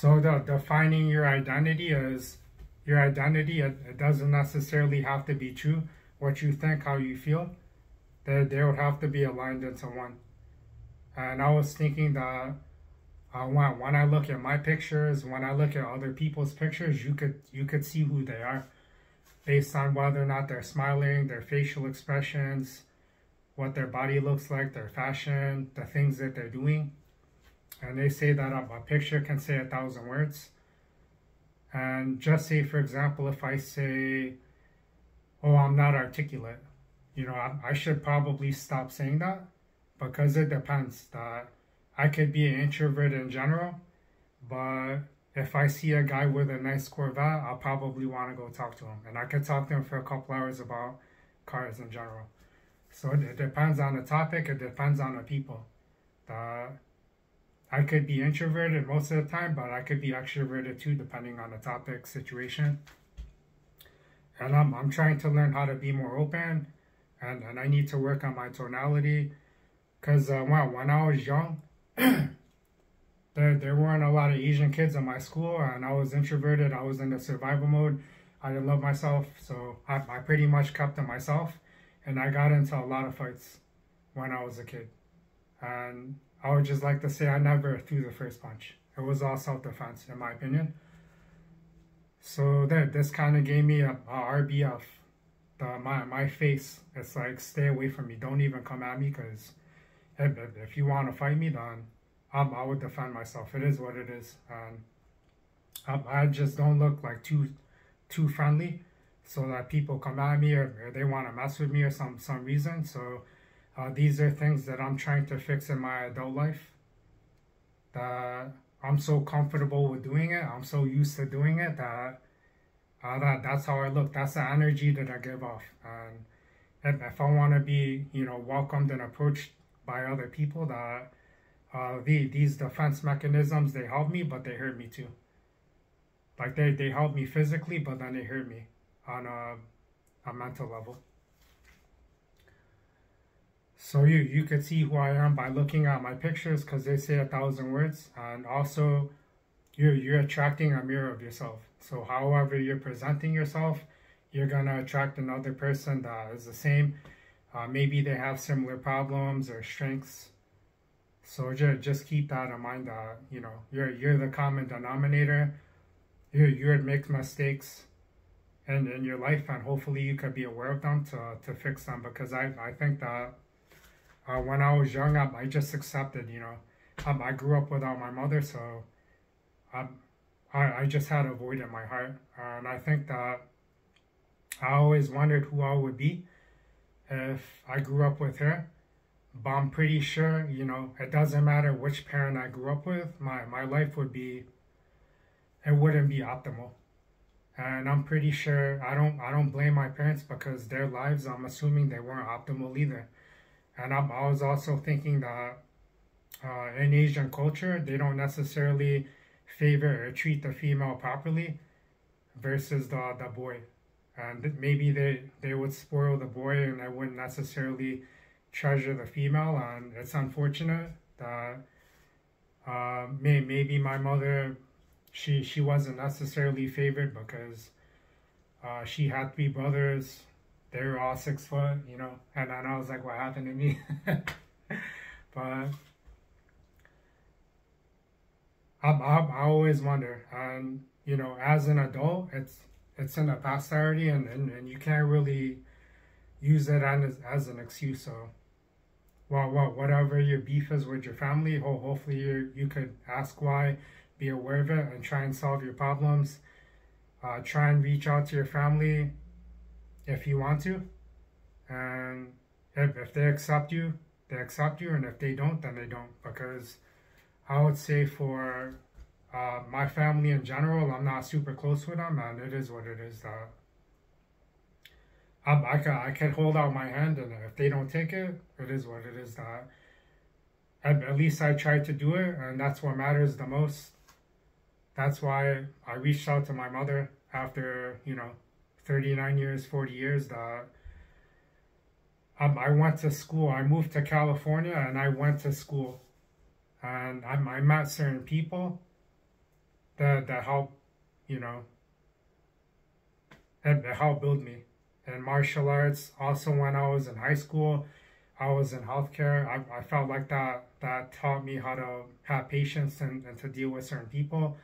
So the defining your identity is your identity. It, it doesn't necessarily have to be true. What you think, how you feel, they, they would have to be aligned into one. And I was thinking that uh, when, when I look at my pictures, when I look at other people's pictures, you could you could see who they are based on whether or not they're smiling, their facial expressions, what their body looks like, their fashion, the things that they're doing. And they say that a picture can say a thousand words. And just say, for example, if I say, oh, I'm not articulate, you know, I, I should probably stop saying that because it depends. That I could be an introvert in general, but if I see a guy with a nice Corvette, I'll probably want to go talk to him. And I could talk to him for a couple hours about cars in general. So it, depends on the topic, it depends on the people. The, I could be introverted most of the time, but I could be extroverted too, depending on the topic, situation. And I'm, I'm trying to learn how to be more open, and, and I need to work on my tonality. Because uh, when, when I was young, there, there weren't a lot of Asian kids in my school, and I was introverted. I was in the survival mode. I didn't love myself, so I, I pretty much kept to myself. And I got into a lot of fights when I was a kid. And I would just like to say I never threw the first punch. It was all self-defense, in my opinion. So that this kind of gave me a, a RBF. The, my, my face, it's like, stay away from me. Don't even come at me because if, if you want to fight me, then um, I would defend myself. It is what it is. And I just don't look like too too friendly so that people come at me or, or they want to mess with me or some, some reason. So uh, these are things that I'm trying to fix in my adult life. That I'm so comfortable with doing it. I'm so used to doing it that uh, that that's how I look. That's the energy that I give off. And if, I want to be, you know, welcomed and approached by other people, that uh, the, these defense mechanisms, they help me, but they hurt me too. Like they, they help me physically, but then they hurt me on a, a mental level. So you, you could see who I am by looking at my pictures because they say a thousand words. And also, you're, you're attracting a mirror of yourself. So however you're presenting yourself, you're going to attract another person that is the same. Uh, maybe they have similar problems or strengths. So just, just keep that in mind that, you know, you're, you're the common denominator. You're, you're make mistakes in, in your life and hopefully you could be aware of them to, to fix them because I, I think that uh, when I was young, I, I just accepted, you know, um, I grew up without my mother, so um, I, I just had a void in my heart. And I think that I always wondered who I would be if I grew up with her. But I'm pretty sure, you know, it doesn't matter which parent I grew up with, my, my life would be, it wouldn't be optimal. And I'm pretty sure I don't I don't blame my parents because their lives I'm assuming they weren't optimal either. And I'm, I was also thinking that uh, in Asian culture, they don't necessarily favor or treat the female properly versus the, the boy. And maybe they, they would spoil the boy and they wouldn't necessarily treasure the female. And it's unfortunate that uh, may, maybe my mother, she, she wasn't necessarily favored because uh, she had three brothers they were all six foot, you know, and then I was like, what happened to me? but I, I, I always wonder, and you know, as an adult, it's it's in the past already, and, and, and you can't really use it as, as an excuse. So, well, well, whatever your beef is with your family, ho hopefully you you could ask why, be aware of it, and try and solve your problems. Uh, try and reach out to your family if you want to. And if, if they accept you, they accept you. And if they don't, then they don't. Because I would say for uh, my family in general, I'm not super close with them. And it is what it is. That I, I, can, I can hold out my hand. And if they don't take it, it is what it is. That at, at least I tried to do it. And that's what matters the most. That's why I reached out to my mother after, you know, 39 years, 40 years that um, I went to school. I moved to California and I went to school. And I, I met certain people that that helped, you know, and that helped build me. And martial arts also when I was in high school, I was in healthcare. I, I felt like that that taught me how to have patience and, and to deal with certain people.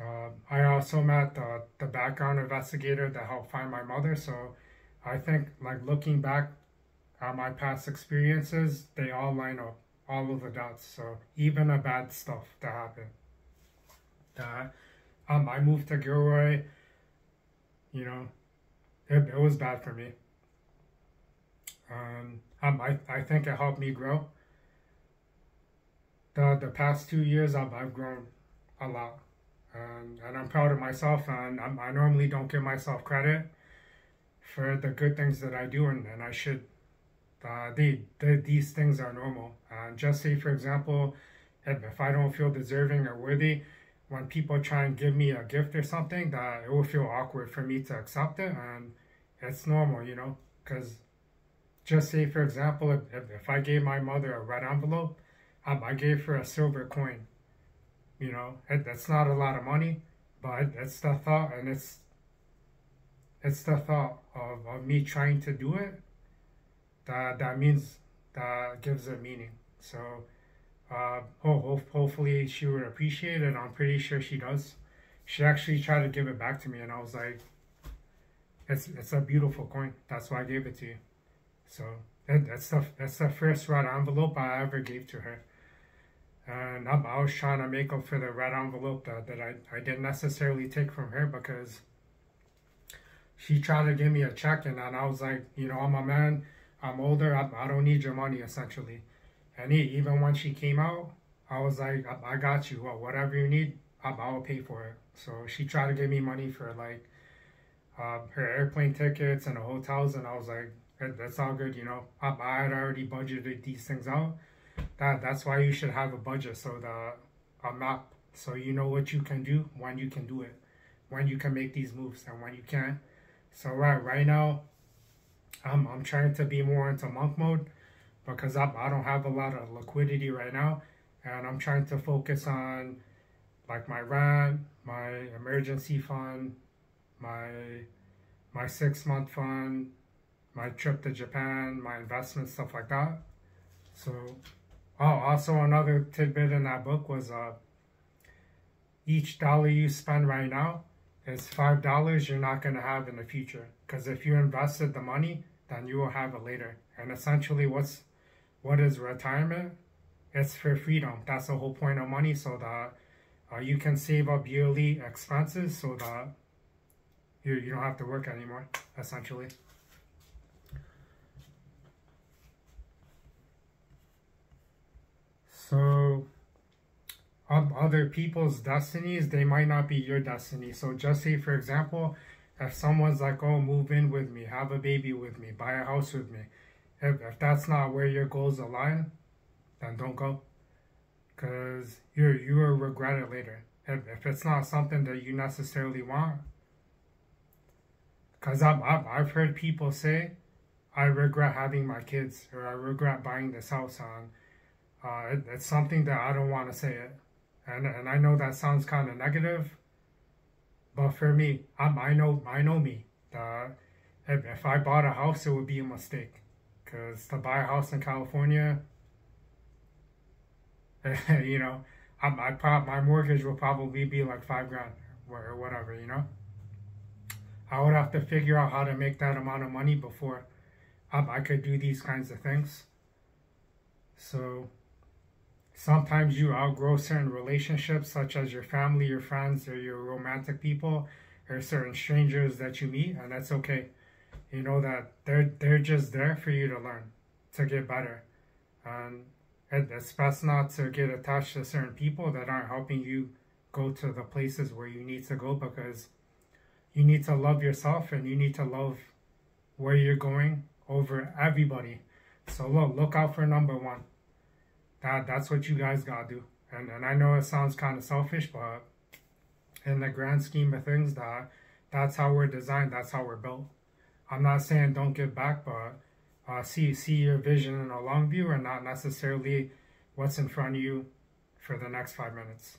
Uh, I also met the, the background investigator that helped find my mother. So I think like looking back at my past experiences, they all line up, all of the dots. So even the bad stuff that happened. That um, I moved to Gilroy, you know, it, it was bad for me. Um, um, I, I think it helped me grow. The, the past two years, I've, I've grown a lot and, and I'm proud of myself and I'm, i normally don't give myself credit for the good things that I do and, and I should uh, they, they, these things are normal. And just say for example if, if I don't feel deserving or worthy when people try and give me a gift or something that it will feel awkward for me to accept it and it's normal you know? Because just say for example if, if I gave my mother a red envelope um, I gave her a silver coin you know, that's not a lot of money, but it's the thought, and it's it's the thought of, of me trying to do it that that means that gives it meaning. So, uh, ho- hopefully she would appreciate it. I'm pretty sure she does. She actually tried to give it back to me, and I was like, "It's it's a beautiful coin. That's why I gave it to you." So that, that's the that's the first red envelope I ever gave to her. And I, I was trying to make up for the red envelope that, that I, I didn't necessarily take from her because she tried to give me a check and I was like, you know, I'm a man, I'm older, I, I don't need your money essentially. And he, even when she came out, I was like, I, I got you, well, whatever you need, I, I'll pay for it. So she tried to give me money for like uh, her airplane tickets and the hotels and I was like, that's all good, you know. I, I had already budgeted these things out that that's why you should have a budget so the a map so you know what you can do when you can do it when you can make these moves and when you can't. So right right now i'm, I'm trying to be more into monk mode because I, I don't have a lot of liquidity right now and i'm trying to focus on like my rent my emergency fund my my six month fund my trip to japan my investment stuff like that. So Oh, also another tidbit in that book was uh, each dollar you spend right now is five dollars you're not going to have in the future. Because if you invested the money, then you will have it later. And essentially, what's what is retirement? It's for freedom. That's the whole point of money, so that uh, you can save up yearly expenses, so that you you don't have to work anymore. Essentially. So, other people's destinies, they might not be your destiny. So, just say, for example, if someone's like, oh, move in with me, have a baby with me, buy a house with me, if, if that's not where your goals align, then don't go. Because you you will regret it later. If, if it's not something that you necessarily want. Because I've, I've, I've heard people say, I regret having my kids, or I regret buying this house on uh, it, it's something that I don't want to say it. And, and I know that sounds kind of negative, but for me, I'm, I know I know me. Uh, if, I bought a house, it would be a mistake. Because to buy a house in California, you know, I, my mortgage will probably be like five grand or whatever, you know. I would have to figure out how to make that amount of money before um, I could do these kinds of things. So Sometimes you outgrow certain relationships, such as your family, your friends, or your romantic people, or certain strangers that you meet, and that's okay. You know that they're they're just there for you to learn, to get better, and it's best not to get attached to certain people that aren't helping you go to the places where you need to go because you need to love yourself and you need to love where you're going over everybody. So look, look out for number one that that's what you guys gotta do. And and I know it sounds kind of selfish, but in the grand scheme of things, that that's how we're designed. That's how we're built. I'm not saying don't give back, but uh, see see your vision in a long view, and not necessarily what's in front of you for the next five minutes.